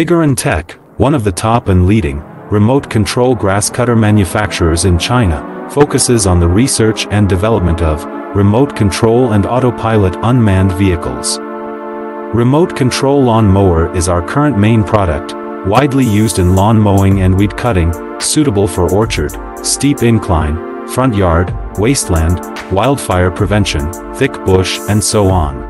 Vigorun Tech, one of the top and leading, remote control grass cutter manufacturers in China, focuses on the research and development of, remote control and autopilot unmanned vehicles. Remote control lawn mower is our current main product, widely used in lawn mowing and weed cutting, suitable for orchard, steep incline, front yard, wasteland, wildfire prevention, thick bush and so on.